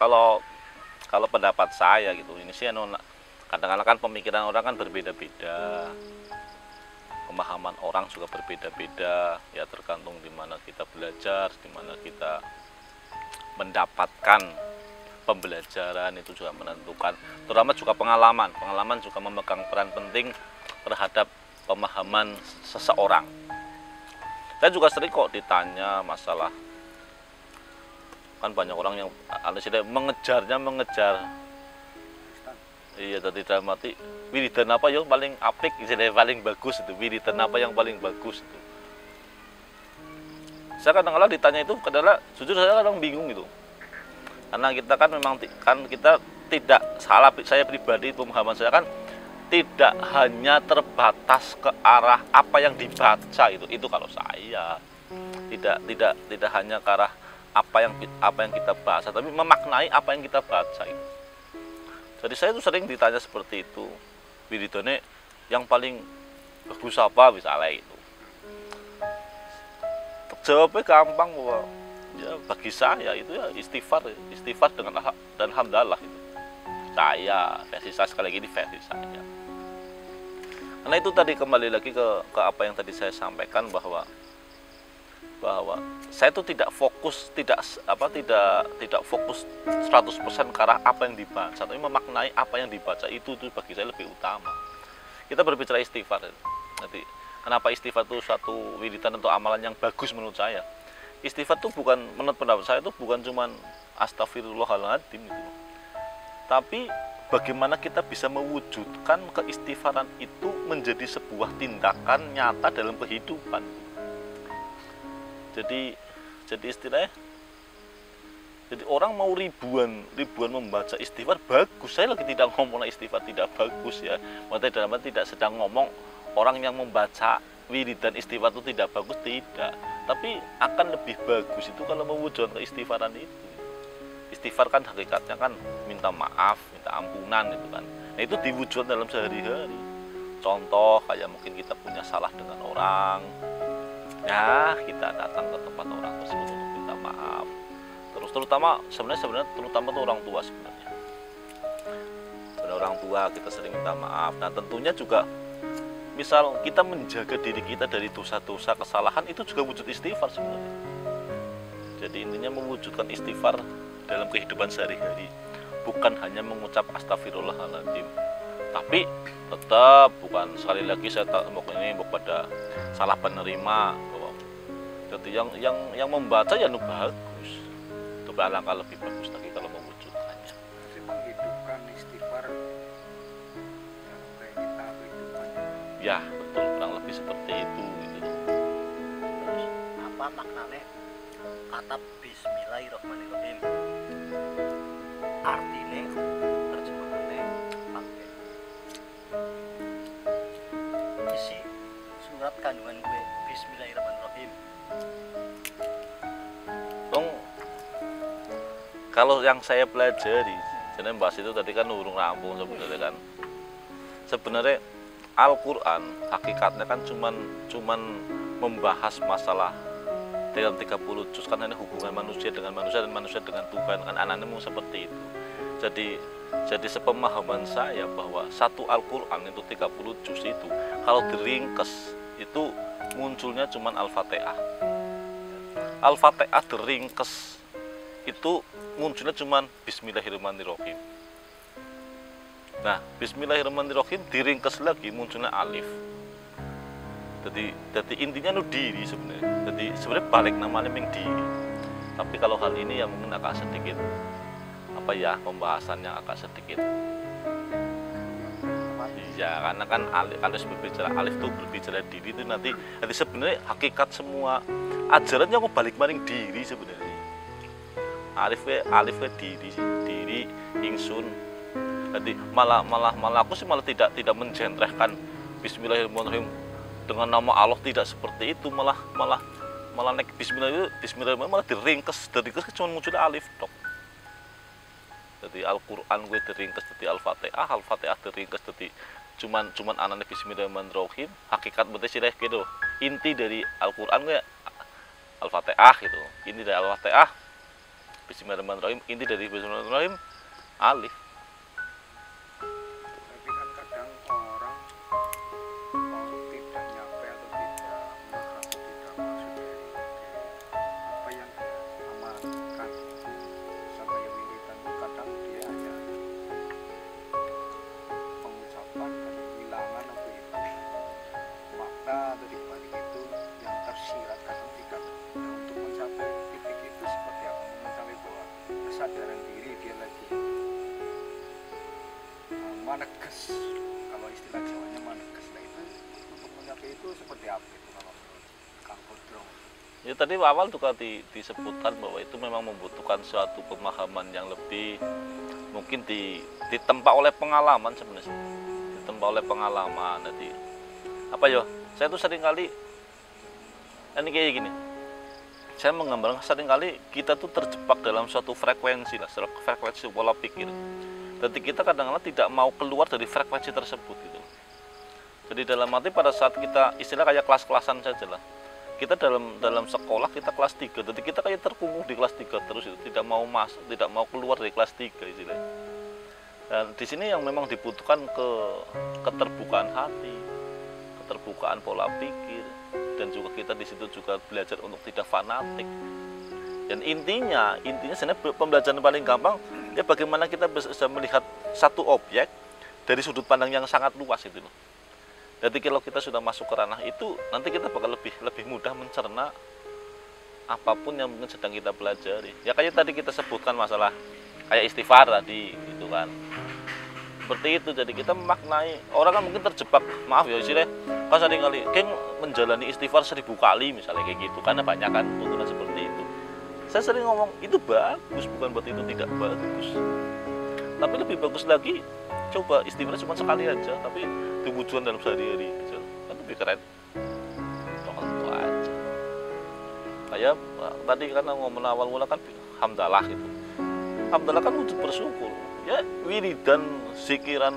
kalau kalau pendapat saya gitu ini sih anu, kadang-kadang kan pemikiran orang kan berbeda-beda. Pemahaman orang juga berbeda-beda. Ya tergantung di mana kita belajar di mana kita mendapatkan pembelajaran itu juga menentukan. Terutama juga pengalaman. Pengalaman juga memegang peran penting terhadap pemahaman seseorang. Saya juga sering kok ditanya masalah kan banyak orang yang alias mengejarnya mengejar. Iya tadi dalam arti wiridan apa yang paling apik? Istilah paling bagus itu wiridan apa yang paling bagus itu? Saya kadang-kadang ditanya itu adalah jujur saya kadang bingung gitu. Karena kita kan memang kan kita tidak salah saya pribadi pemahaman saya kan tidak hanya terbatas ke arah apa yang dibaca itu itu kalau saya. Tidak tidak tidak hanya ke arah apa yang apa yang kita baca tapi memaknai apa yang kita baca itu. Jadi saya tuh sering ditanya seperti itu. Wiridone yang paling bagus apa misalnya itu. Jawabnya gampang bahwa ya bagi saya itu ya istighfar istighfar dengan dan hamdalah itu. Saya versi saya sekali lagi di versi saya. Karena itu tadi kembali lagi ke, ke apa yang tadi saya sampaikan bahwa bahwa saya itu tidak fokus tidak apa tidak tidak fokus 100% ke arah apa yang dibaca tapi memaknai apa yang dibaca. Itu itu bagi saya lebih utama. Kita berbicara istighfar. Nanti kenapa istighfar itu satu wiridan atau amalan yang bagus menurut saya? Istighfar itu bukan menurut pendapat saya itu bukan cuman astagfirullahaladzim itu tapi bagaimana kita bisa mewujudkan keistighfaran itu menjadi sebuah tindakan nyata dalam kehidupan jadi jadi istilahnya jadi orang mau ribuan ribuan membaca istighfar bagus. Saya lagi tidak ngomong istighfar tidak bagus ya. Maksudnya dalam tidak sedang ngomong orang yang membaca wiridan istighfar itu tidak bagus tidak. Tapi akan lebih bagus itu kalau mewujudkan keistighfaran itu. Istighfar kan hakikatnya kan minta maaf minta ampunan itu kan. Nah itu diwujudkan dalam sehari-hari. Contoh kayak mungkin kita punya salah dengan orang ya kita datang ke tempat orang tersebut untuk minta maaf. Terus terutama sebenarnya sebenarnya terutama tuh orang tua sebenarnya. Pada orang tua kita sering minta maaf. Nah tentunya juga misal kita menjaga diri kita dari dosa-dosa kesalahan itu juga wujud istighfar sebenarnya. Jadi intinya mewujudkan istighfar dalam kehidupan sehari-hari. Bukan hanya mengucap astagfirullahaladzim tapi tetap bukan sekali lagi saya tak mau ini kepada salah penerima jadi yang yang yang membaca ya nu bagus. Itu alangkah lebih bagus lagi kalau mewujudkannya. Menghidupkan istighfar ya betul. Kurang lebih seperti itu gitu. terus apa maknanya? Kata Bismillahirrahmanirrahim. Artinya surat kandungan gue. Bismillahirrahmanirrahim. Dong, kalau yang saya pelajari, jadi bahas itu tadi kan urung rampung sebenarnya kan. Sebenarnya Al-Quran hakikatnya kan cuman cuman membahas masalah dalam 30 juz kan ini hubungan manusia dengan manusia dan manusia dengan Tuhan kan. Anaknya mau seperti itu. Jadi jadi sepemahaman saya bahwa satu Al-Quran itu 30 juz itu kalau diringkes itu munculnya cuman Al-Fatihah Al-Fatihah diringkes itu munculnya cuman Bismillahirrahmanirrahim Nah, Bismillahirrahmanirrahim diringkes lagi munculnya alif. Jadi, jadi intinya nu diri sebenarnya. Jadi sebenarnya balik namanya memang diri. Tapi kalau hal ini yang mungkin agak sedikit apa ya pembahasan yang agak sedikit. Iya, karena kan alif, kalau berbicara alif itu berbicara diri itu nanti nanti sebenarnya hakikat semua ajaran yang balik maring diri sebenarnya. Alif alif diri diri ingsun. Jadi malah malah malah aku sih malah tidak tidak menjentrehkan Bismillahirrahmanirrahim dengan nama Allah tidak seperti itu. Malah malah malah naik Bismillah itu Bismillahirrahmanirrahim malah diringkes. Diringkes cuma muncul alif dok. Jadi Al-Quran gue diringkes jadi Al-Fatihah Al-Fatihah diringkes jadi cuman cuman anaknya Bismillahirrahmanirrahim hakikat berarti sih gitu inti dari Al-Quran gue Al-Fatihah gitu. Inti dari Al-Fatihah Bismillahirrahmanirrahim inti dari Bismillahirrahmanirrahim alif Ya tadi awal juga di- disebutkan bahwa itu memang membutuhkan suatu pemahaman yang lebih mungkin di, ditempa oleh pengalaman sebenarnya. Ditempa oleh pengalaman jadi apa ya saya tuh sering kali ini kayak gini. Saya menggambarkan sering kali kita tuh terjebak dalam suatu frekuensi lah suatu frekuensi pola pikir. Jadi kita kadang-kadang tidak mau keluar dari frekuensi tersebut gitu. Jadi dalam arti pada saat kita istilah kayak kelas-kelasan saja lah kita dalam dalam sekolah kita kelas 3 jadi kita kayak terkungkung di kelas 3 terus itu. Tidak mau masuk tidak mau keluar dari kelas 3 istilahnya. Dan di sini yang memang dibutuhkan ke keterbukaan hati keterbukaan pola pikir dan juga kita di situ juga belajar untuk tidak fanatik. Dan intinya intinya sebenarnya pembelajaran paling gampang ya bagaimana kita bisa melihat satu objek dari sudut pandang yang sangat luas itu loh jadi kalau kita sudah masuk ke ranah itu, nanti kita bakal lebih lebih mudah mencerna apa pun yang sedang kita pelajari. Ya kayak tadi kita sebutkan masalah kayak istighfar tadi, gitu kan. Seperti itu, jadi kita memaknai orang kan mungkin terjebak, maaf ya sih kan sering kali, kayak menjalani istighfar seribu kali misalnya kayak gitu, karena banyak kan tuntunan seperti itu. Saya sering ngomong itu bagus, bukan berarti itu tidak bagus. Tapi lebih bagus lagi, coba istighfar cuma sekali aja, tapi tujuan dalam sehari-hari gitu. kan lebih keren. Pokoknya itu aja eh, tadi kan ngomong awal mula kan hamdalah gitu hamdalah kan wujud bersyukur. Ya wiridan zikiran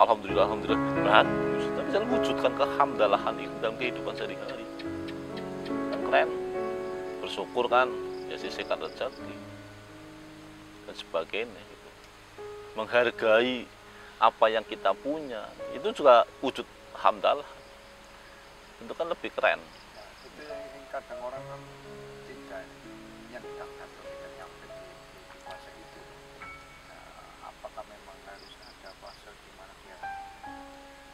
alhamdulillah alhamdulillah. Bagus tapi jangan wujudkan kehamdalahan itu dalam kehidupan sehari-hari. Kan keren. Bersyukur kan ya sisihkan rezeki dan sebagainya. Menghargai apa yang kita punya. Itu juga wujud hamdalah. Itu kan lebih keren. Nah, itu yang kadang orang kan tidak nyentak atau tidak nyampe di, fase itu. Nah, apakah memang harus ada fase di mana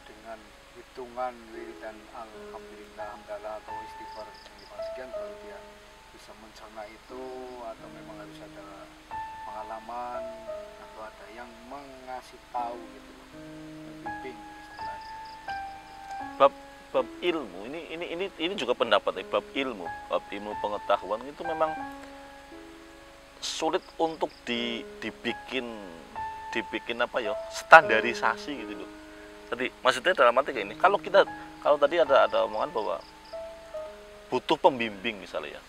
dengan hitungan wiridan alhamdulillah hamdalah atau istighfar yang dipastikan baru dia bisa mencerna itu atau memang harus ada pengalaman atau ada yang mengasih tahu gitu membimbing bab bab ilmu ini ini ini ini juga pendapat ya bab ilmu. Bab ilmu pengetahuan itu memang sulit untuk di, dibikin dibikin apa ya standarisasi gitu loh jadi maksudnya dalam arti kayak ini kalau kita kalau tadi ada ada omongan bahwa butuh pembimbing misalnya ya.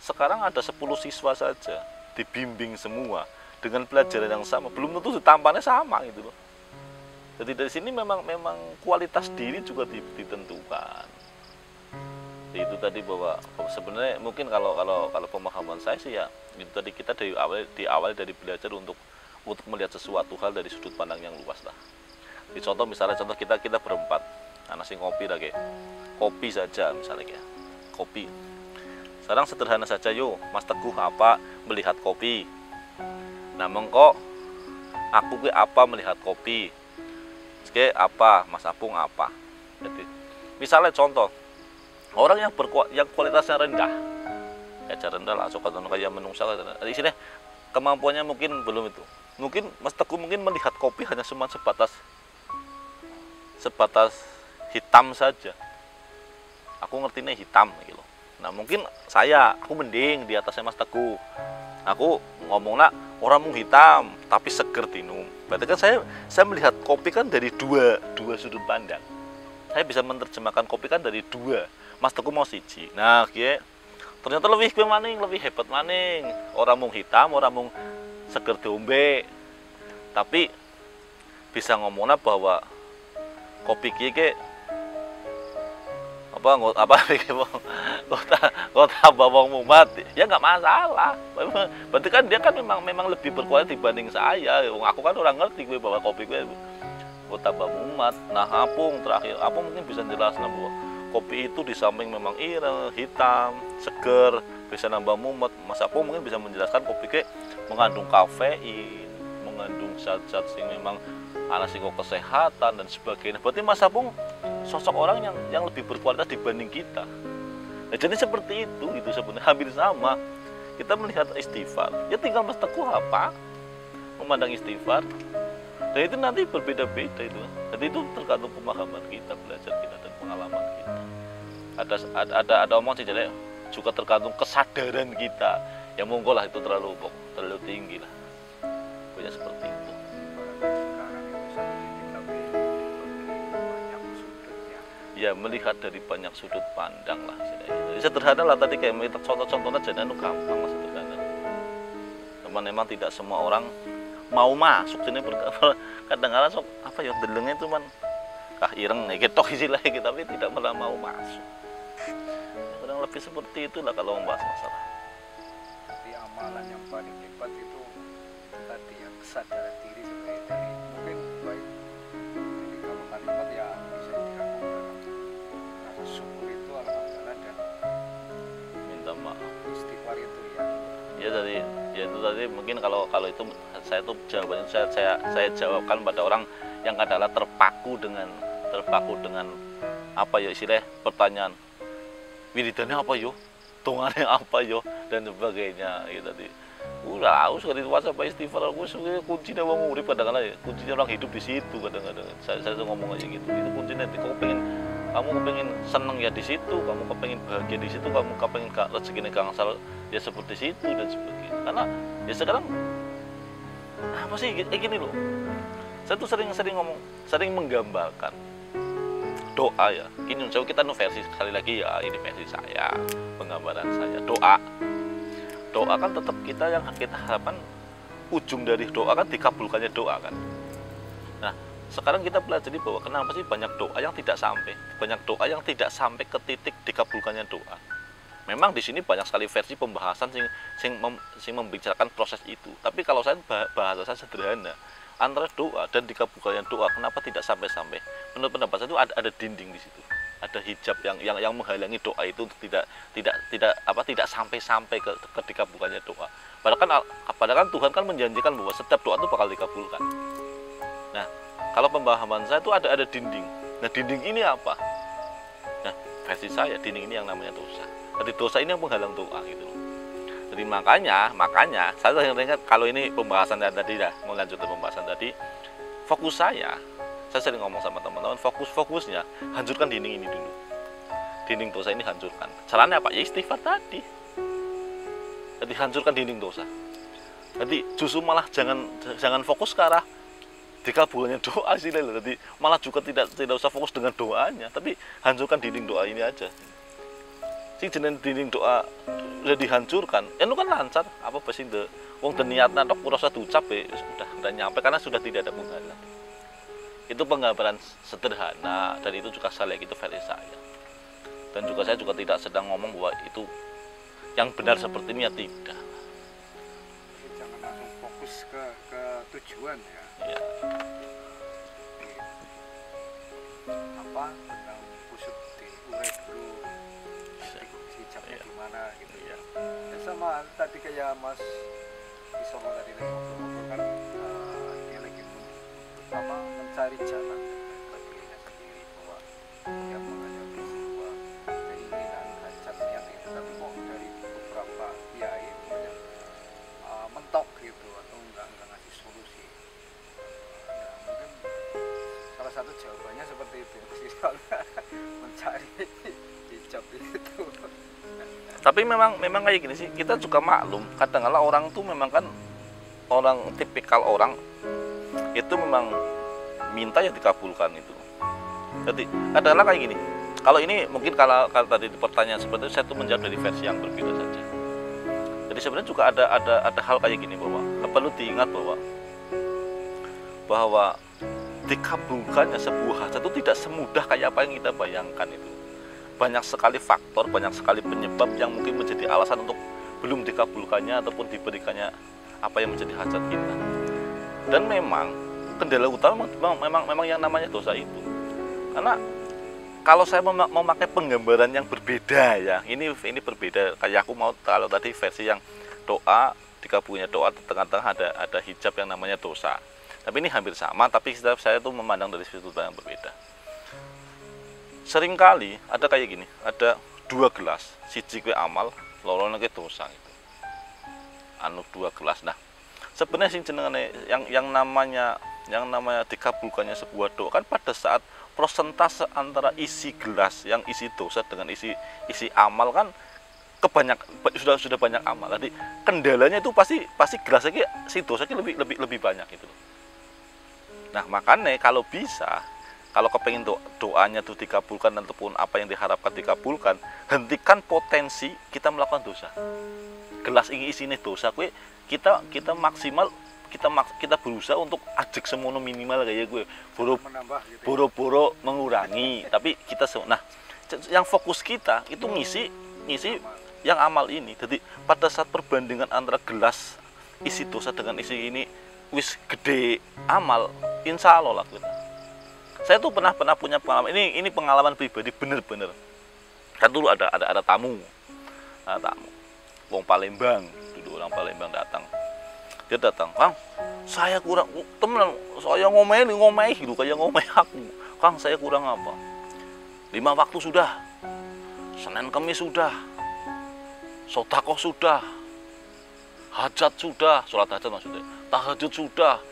Sekarang ada 10 siswa saja dibimbing semua dengan pelajaran yang sama. Belum tentu tampannya sama gitu loh. Jadi dari sini memang memang kualitas diri juga di- ditentukan. Itu tadi bahwa bahwa sebenarnya mungkin kalau kalau kalau pemahaman saya sih ya itu tadi kita dari awal di awal dari belajar untuk untuk melihat sesuatu hal dari sudut pandang yang luas lah. Di contoh misalnya contoh kita kita berempat. Anak sing kopi lagi. Kopi saja misalnya ya kopi sekarang sederhana saja yuk Mas Teguh apa? Melihat kopi. Nah mengko aku ke apa melihat kopi? Oke apa? Mas Apung apa? Jadi misalnya contoh orang yang berkuat yang kualitasnya rendah. Ya rendah lah suka kayak menungsa di sini kemampuannya mungkin belum itu. Mungkin Mas Teguh mungkin melihat kopi hanya cuma sebatas sebatas hitam saja. Aku ngertinya hitam gitu nah mungkin saya aku mending di atasnya Mas Teguh. Aku ngomongnya orang mau hitam tapi seger dinum. Berarti kan saya saya melihat kopi kan dari dua dua sudut pandang. Saya bisa menerjemahkan kopi kan dari dua. Mas Teguh mau siji. Nah kia ternyata lebih gue maning lebih hebat maning. Orang mau hitam orang mau seger diombe tapi bisa ngomongnya bahwa kopi kia apa nggak apa kota kota bawang mumat ya nggak masalah. Berarti kan dia kan memang memang lebih berkualitas dibanding saya. Aku kan orang ngerti gue bawa kopi gue. Kota bawang mumat? Nah apung terakhir. Apa mungkin bisa jelaskan bahwa kopi itu di samping memang ireng hitam seger bisa nambah mumet mas apung mungkin bisa menjelaskan kopi ke mengandung kafein mengandung zat-zat yang memang anasiko kesehatan dan sebagainya. Berarti mas apung sosok orang yang yang lebih berkualitas dibanding kita. Nah, jadi seperti itu itu sebenarnya hampir sama. Kita melihat istighfar, ya tinggal Mas Teguh apa memandang istighfar. Dan itu nanti berbeda-beda itu. Jadi itu tergantung pemahaman kita, belajar kita dan pengalaman kita. Ada ada ada, ada omong sih juga tergantung kesadaran kita. Ya monggo lah itu terlalu terlalu tinggi lah. Pokoknya seperti ya melihat dari banyak sudut pandang lah. Jadi sederhana lah tadi kayak minta contoh-contohnya jadi anu gampang lah sederhana. Cuman memang tidak semua orang mau masuk sini kadang-kadang sok apa ya delengnya itu man kah ireng ya gitu istilahnya gitu, tapi tidak pernah mau masuk. Kurang lebih seperti itulah kalau membahas masalah. jadi amalan yang paling hebat itu tadi yang kesadaran diri sebenarnya ya Ya tadi ya itu tadi mungkin kalau kalau itu saya tuh jawabannya saya saya saya jawabkan pada orang yang adalah terpaku dengan terpaku dengan apa ya istilah pertanyaan wiridannya apa yo? Tungannya apa yo? dan sebagainya gitu tadi. Udah aku sekali puasa apa istighfar aku sebenarnya kuncinya wong urip kadang-kadang ya kuncinya orang hidup di situ kadang-kadang. Saya saya tuh ngomong aja gitu itu kuncinya kamu pengen kamu kepengen seneng ya di situ kamu kepengen bahagia di situ kamu kepengen ka- rezekinya gangsal ya seperti situ dan sebagainya. Karena ya sekarang apa sih kayak gini loh. Saya tuh sering-sering ngomong sering menggambarkan doa ya. Ini coba kita nu versi sekali lagi ya ini versi saya penggambaran saya. Doa. Doa kan tetap kita yang kita harapkan ujung dari doa kan dikabulkannya doa kan. Nah sekarang kita pelajari bahwa kenapa sih banyak doa yang tidak sampai? Banyak doa yang tidak sampai ke titik dikabulkannya doa. Memang di sini banyak sekali versi pembahasan sing sing, mem- sing membicarakan proses itu. Tapi kalau saya bah- bahasa saya sederhana antara doa dan dikabulkannya doa kenapa tidak sampai-sampai? Menurut pendapat saya itu ada, ada dinding di situ. Ada hijab yang yang yang menghalangi doa itu untuk tidak tidak tidak apa tidak sampai-sampai ke, ke dikabulkannya doa. Padahal kan al- padahal kan Tuhan kan menjanjikan bahwa setiap doa itu bakal dikabulkan. Nah kalau pemahaman saya itu ada ada dinding. Nah dinding ini apa? Nah versi saya dinding ini yang namanya dosa. Jadi dosa ini yang menghalang doa gitu loh. Jadi makanya makanya saya sering ingat kalau ini pembahasan yang tadi dah mau lanjut ke pembahasan tadi fokus saya saya sering ngomong sama teman-teman fokus fokusnya hancurkan dinding ini dulu. Dinding dosa ini hancurkan. Caranya apa? Ya istighfar tadi. Jadi hancurkan dinding dosa. Jadi justru malah jangan jangan fokus ke arah dikabulkannya doa sih loh jadi malah juga tidak tidak usah fokus dengan doanya tapi hancurkan dinding doa ini aja. Si jeneng dinding doa udah dihancurkan. Ya itu kan lancar apa pasti de wong tok ora usah diucap ya sudah udah nyampe karena sudah tidak ada penghalang itu penggambaran sederhana dan itu juga saya itu versi saya. Dan juga saya juga tidak sedang ngomong bahwa itu yang benar seperti ini ya tidak. Jangan langsung fokus ke ke tujuan ya ya apa tentang kusut diurai dulu titik hijabnya Iya. di mana gitu ya ya sama tadi kayak Mas Isoko tadi lagi ngobrol-ngobrol kan eh, dia lagi apa mencari jalan tapi memang memang kayak gini sih kita juga maklum. Kadang-kala orang tuh memang kan orang tipikal orang itu memang minta ya dikabulkan itu. Jadi kadang-kala kayak gini kalau ini mungkin kalau, kalau tadi di pertanyaan seperti itu saya tuh menjawab dari versi yang berbeda saja. Jadi sebenarnya juga ada ada ada hal kayak gini bahwa perlu diingat bahwa bahwa dikabulkannya sebuah hajat itu tidak semudah kayak apa yang kita bayangkan itu banyak sekali faktor banyak sekali penyebab yang mungkin menjadi alasan untuk belum dikabulkannya ataupun diberikannya apa yang menjadi hajat kita. Dan memang kendala utama memang memang, memang yang namanya dosa itu. Karena kalau saya mem- memakai penggambaran yang berbeda ya ini ini berbeda. Kayak aku mau kalau tadi versi yang doa dikabulnya doa tengah-tengah ada ada hijab yang namanya dosa. Tapi ini hampir sama tapi saya, tuh memandang dari sudut yang berbeda sering kali ada kayak gini ada dua gelas siji kue amal loro ke dosa gitu. Anu dua gelas. Nah sebenarnya sing jenengane yang yang namanya yang namanya dikabulkannya sebuah doa kan pada saat persentase antara isi gelas yang isi dosa dengan isi isi amal kan kebanyak sudah sudah banyak amal. Jadi kendalanya itu pasti pasti gelas lagi si dosa lebih lebih lebih banyak itu nah makanya kalau bisa kalau kepengen do, doanya itu dikabulkan ataupun apa yang diharapkan dikabulkan hentikan potensi kita melakukan dosa. Gelas ini isinya dosa kue kita kita maksimal kita mak, kita berusaha untuk ajak semono minimal kayak gue boro gitu ya. boro-boro mengurangi tapi kita nah yang fokus kita itu ngisi ngisi yang amal ini. Jadi pada saat perbandingan antara gelas isi dosa dengan isi ini wis gede amal insya Allah lah kita saya tuh pernah pernah punya pengalaman. Ini ini pengalaman pribadi bener-bener. Kan dulu ada ada ada tamu. Ada tamu. Wong Palembang dulu orang Palembang datang. Dia datang kang saya kurang temen saya ngomel ngomel gitu kayak ngomel aku. Kang saya kurang apa? Lima waktu sudah. Senin kemis sudah. Sotakoh sudah. Hajat sudah. Sholat hajat maksudnya. Tahajud sudah.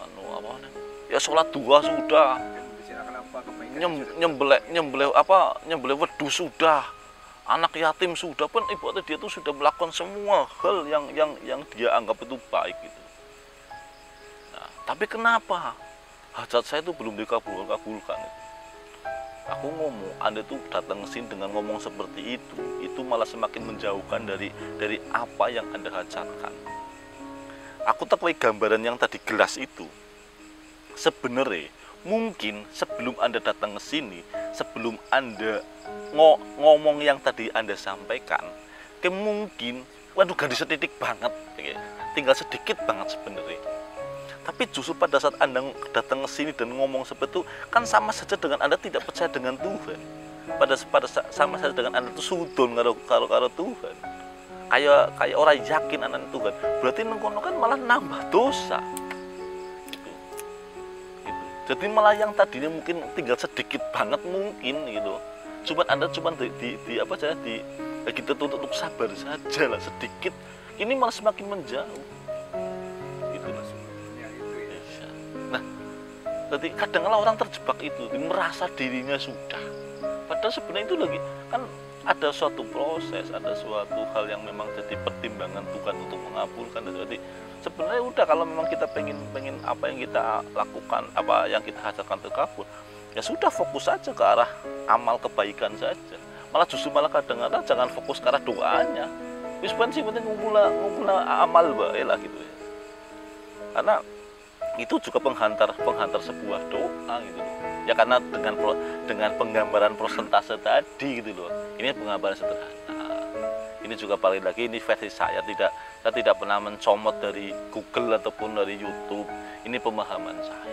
Anu apa nih ya sholat dua sudah nyem, nyembelih nyembelih apa nyembelih wedus sudah. Anak yatim sudah pun ibaratnya dia tuh sudah melakukan semua hal yang yang yang dia anggap itu baik gitu. Nah tapi kenapa? Hajat saya itu belum dikabulkan kabulkan aku ngomong anda tuh datang ke sini dengan ngomong seperti itu itu malah semakin menjauhkan dari dari apa yang anda hajatkan. Aku takwai gambaran yang tadi gelas itu. Sebenarnya mungkin sebelum anda datang ke sini sebelum anda ngo- ngomong yang tadi anda sampaikan kemungkin waduh gadis setitik banget kayak tinggal sedikit banget sebenarnya. Tapi justru pada saat anda datang ke sini dan ngomong seperti itu kan sama saja dengan anda tidak percaya dengan Tuhan. Pada pada sa- sama saja dengan anda itu sudon karo karo karo Tuhan. Kayak kayak orang yakin anak Tuhan. Berarti nengkono kan malah nambah dosa. Jadi malah yang tadinya mungkin tinggal sedikit banget mungkin gitu cuman anda cuman di, di, di apa saja di ya kita tuntut untuk sabar saja lah sedikit ini malah semakin menjauh gitu ya. Iya. Nah, jadi kadang orang terjebak itu, merasa dirinya sudah. Padahal sebenarnya itu lagi kan ada suatu proses, ada suatu hal yang memang jadi pertimbangan Tuhan untuk mengabulkan. Jadi sebenarnya udah kalau memang kita pengen pengen apa yang kita lakukan, apa yang kita hasilkan terkabul, ya sudah fokus saja ke arah amal kebaikan saja. Malah justru malah kadang-kadang jangan fokus ke arah doanya. Wis sih penting ngumpul ngumpul amal bae lah gitu ya karena itu juga penghantar penghantar sebuah doa gitu loh ya karena dengan dengan penggambaran persentase tadi gitu loh. Ini penggambaran sederhana. Ini juga paling lagi ini versi saya. Tidak saya tidak pernah mencomot dari Google ataupun dari YouTube. Ini pemahaman saya